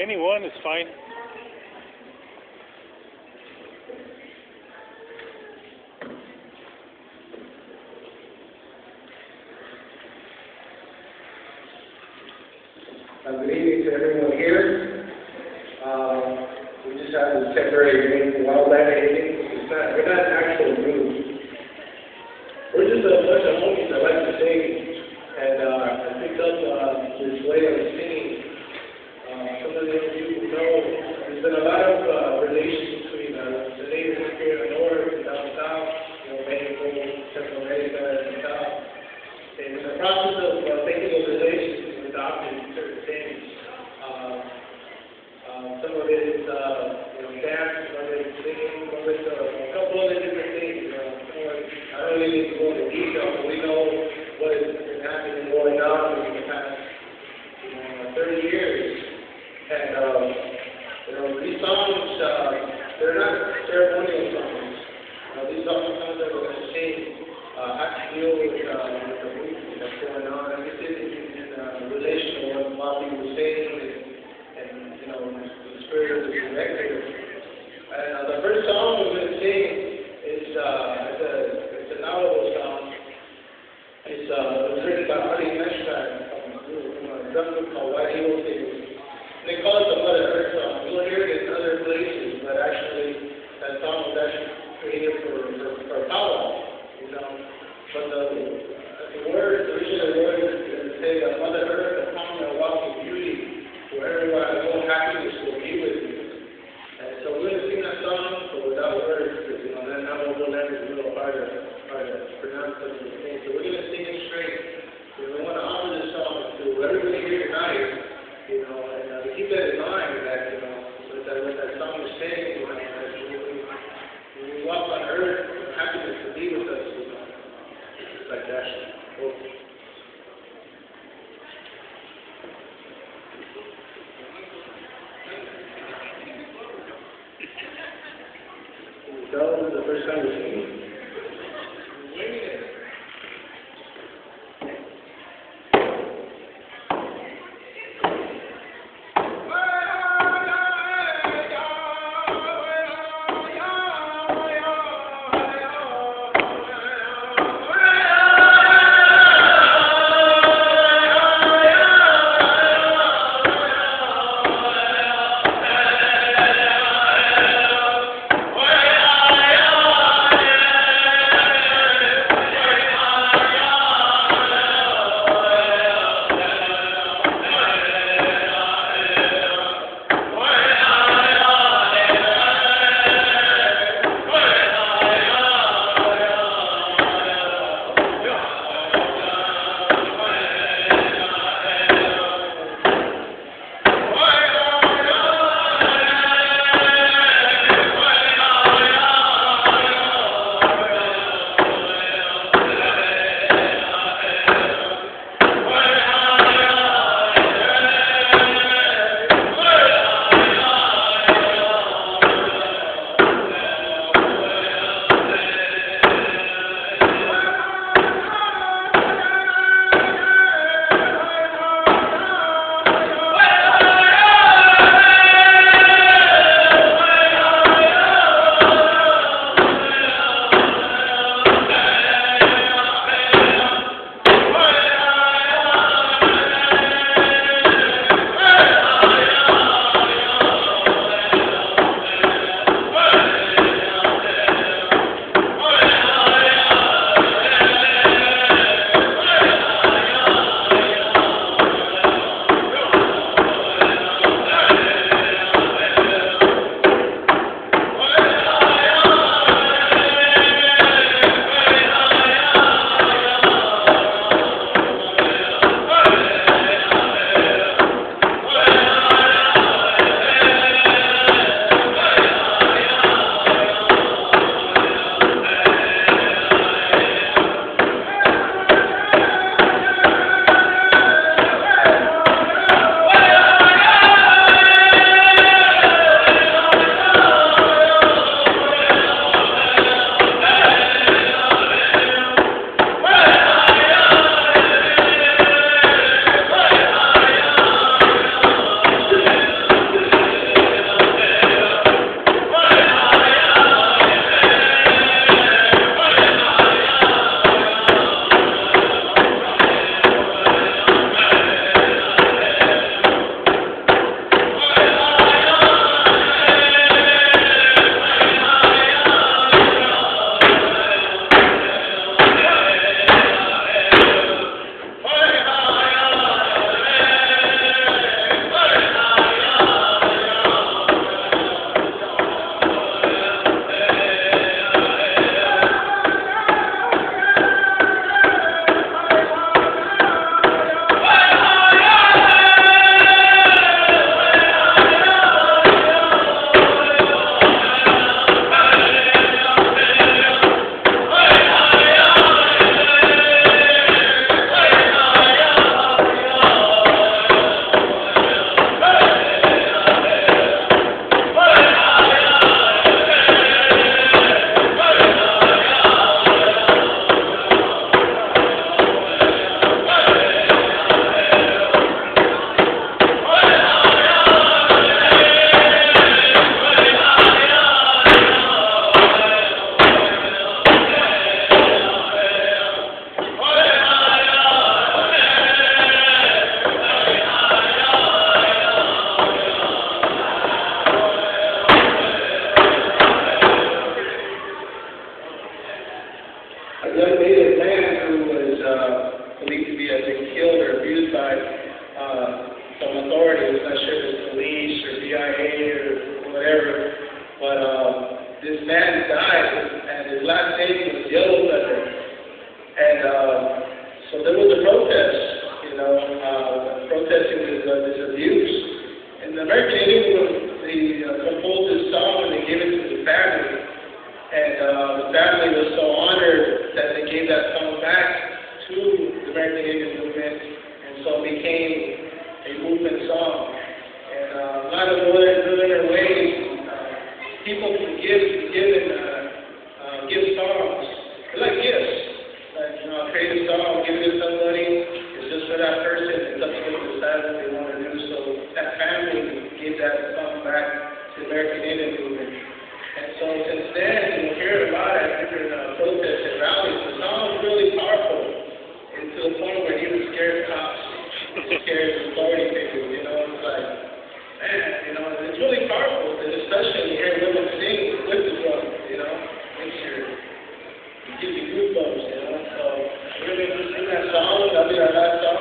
Anyone is fine. Uh, Good evening to everyone here. Um, We just have this temporary meeting, wildland meeting. It's not, we're not an actual group. We're just a bunch of homies that like to sing, and uh, I picked up uh, this way of singing. Uh, Some of the you know, there's been a lot of uh, relations between uh, the neighbors here in the north and down south, you know, Mexico, Central America, and the south. And in the process of uh, making those relations, we've adopted certain things. Um, um, some of it is, uh, you know, dance, some of it is singing, some of it, uh, a couple other different things, you know. Some of it- I don't really need to go into detail, but we know what has been happening going on in the past, you know, thirty years. And, um, you know, these songs, uh, they're not ceremonial songs. These to the movement that's going on. And in, relation to what saying and, you know, the spirit the first song we're gonna sing is, it's song. It's, written by Meshach from, the Mother Earth song. You'll hear it in other places, but actually, that song was actually created for, for, for powwow, you know. But the, the word, the original word say Mother Earth, upon my walk in beauty, wherever I go, happiness will be with me. And so we're gonna sing that song, but without words, you know, that Navajo land is a little harder, harder to pronounce some of the things. So we're gonna sing it straight. We wanna offer this song to everybody here tonight, you know, and uh, keep that in mind, a young native man who was uh, believed to be, I killed or abused by uh, some authority. I was not sure if police or BIA or whatever. But um, this man died, and his last name was Yellow Yellowfeather. American Indian movement, and so it became a movement song. And, uh, a lot of other, other ways, uh, people can give, give and, uh, uh, give songs. They're like gifts. Like, you know, I create a song, give it to somebody, it's just for that person, it's up to them to decide what they want to do. So that family gave that song back to American Indian it scares authority figures, you. know, it's like, man, you know, it's really powerful, and especially when you hear women sing with the drum, you know, makes your, it gives you goosebumps, you know, so really want to sing that song, that'll be our last song,